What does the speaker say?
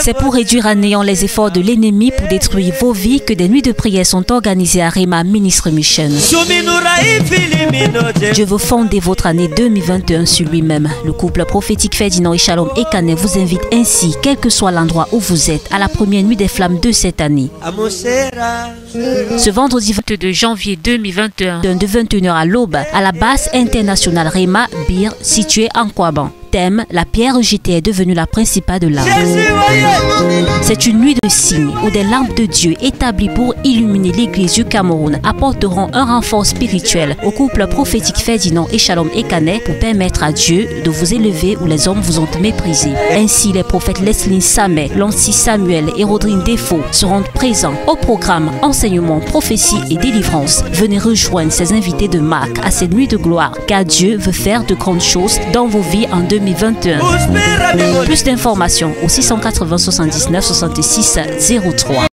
C'est pour réduire à néant les efforts de l'ennemi pour détruire vos vies que des nuits de prière sont organisées à Rema Ministre Mission. Dieu veut fonder votre année 2021 sur lui-même. Le couple prophétique Ferdinand et Shalom Ekane vous invite ainsi, quel que soit l'endroit où vous êtes, à la première nuit des flammes de cette année. Ce vendredi 22 janvier 2021, de 21h à l'aube, à la base internationale Rema Bir, située en Kouaban la pierre jetée est devenue la principale de l'âme. C'est une nuit de signes où des lampes de Dieu établies pour illuminer l'église du Cameroun apporteront un renfort spirituel au couple prophétique Ferdinand et Shalom Ekane pour permettre à Dieu de vous élever où les hommes vous ont méprisé. Ainsi, les prophètes Leslie Samet, Lancy Samuel et Rodrine Defo seront présents au programme Enseignement, Prophétie et Délivrance. Venez rejoindre ces invités de marque à cette nuit de gloire car Dieu veut faire de grandes choses dans vos vies en 2020. 2021. Plus d'informations au 680 79 66 03.